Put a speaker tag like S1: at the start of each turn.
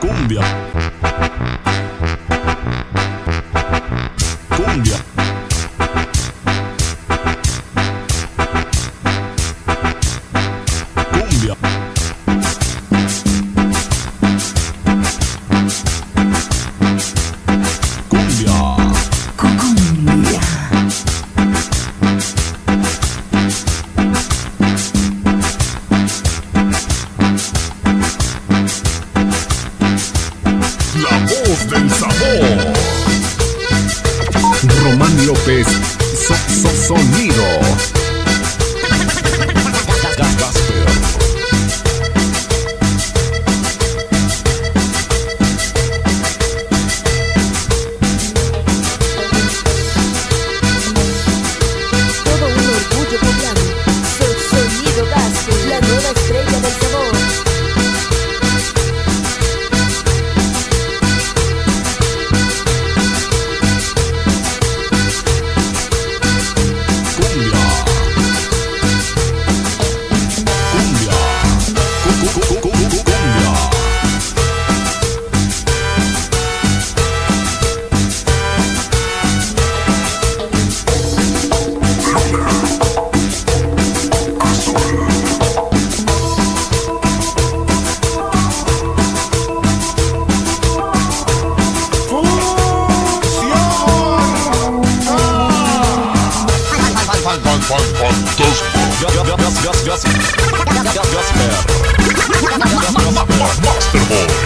S1: Cumbia. la voz del sabor.
S2: Román López, so, so, sonido.
S1: Fantasma. Master Ball.